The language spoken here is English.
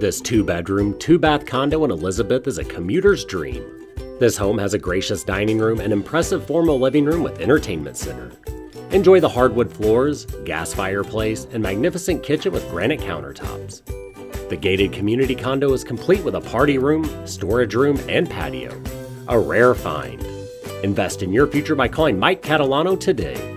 This two bedroom, two bath condo in Elizabeth is a commuter's dream. This home has a gracious dining room and impressive formal living room with entertainment center. Enjoy the hardwood floors, gas fireplace, and magnificent kitchen with granite countertops. The gated community condo is complete with a party room, storage room, and patio. A rare find. Invest in your future by calling Mike Catalano today.